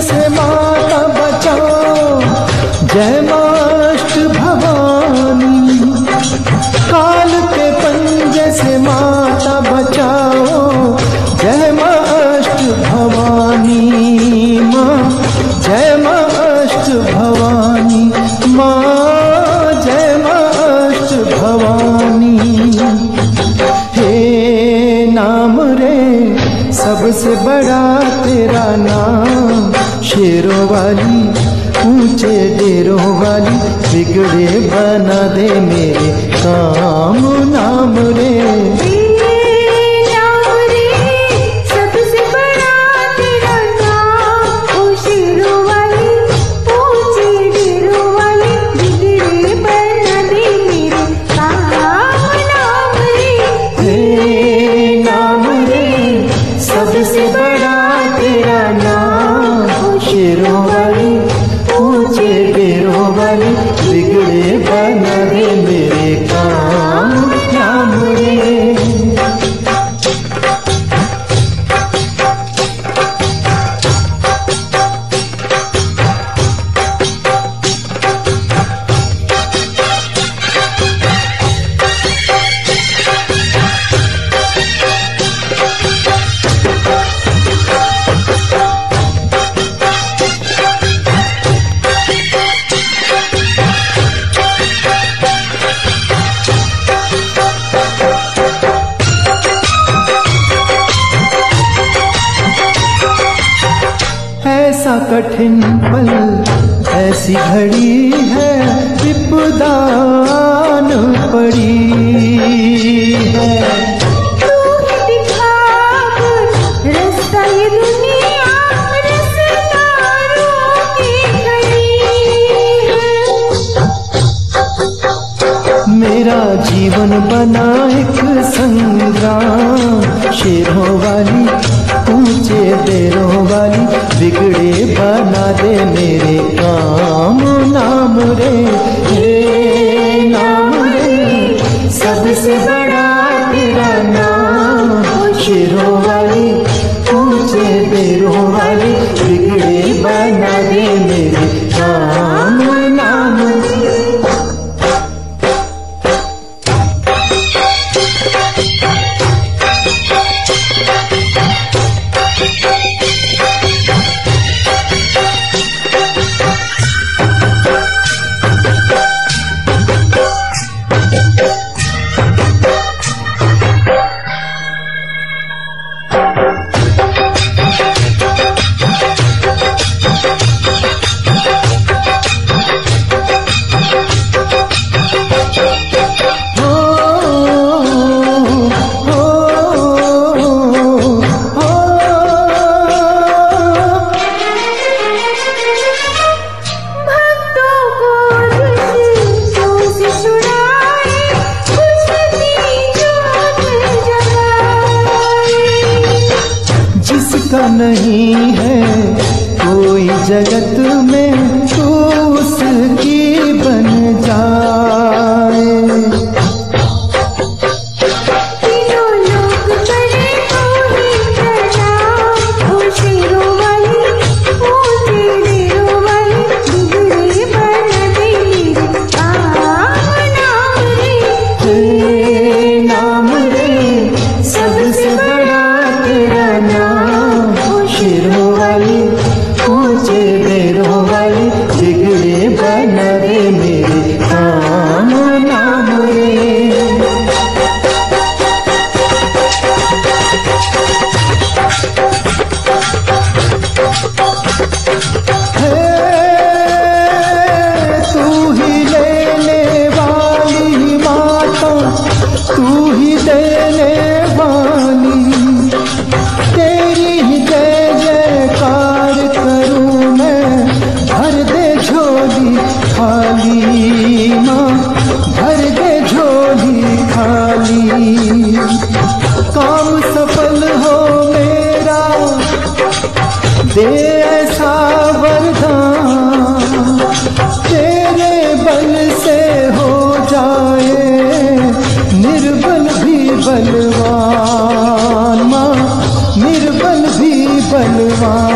से माता बचाओ। जय माष्ट भवानी। काल के पंजे से माता बचाओ। जय माष्ट भवानी, माँ। जय माष्ट भवानी, माँ। जय माष्ट भवानी। हे नाम रे सबसे बड़ा शेरों वाली ऊँचे डेरों वाली बिगड़े बना दे मेरे काम नाम रे। नाम कठिन पल ऐसी घड़ी है विपदान पड़ी है। मेरा जीवन बना एक संग्राम शेरों वाली ऊँचे देरों वाली बिगड़े बना दे मेरे काम। नाम रे हे नाम रे, सबसे बड़ा तेरा नाम। शेरों वाली पूछे बेरो वाली, बिगड़े बना दे नहीं है कोई जगत में तो तू ही देने वाली, तेरी ही जय जयकार करूँ मैं, भर दे झोली खाली माँ भर दे झोली खाली। काम सफल हो मेरा, दे Bhagavan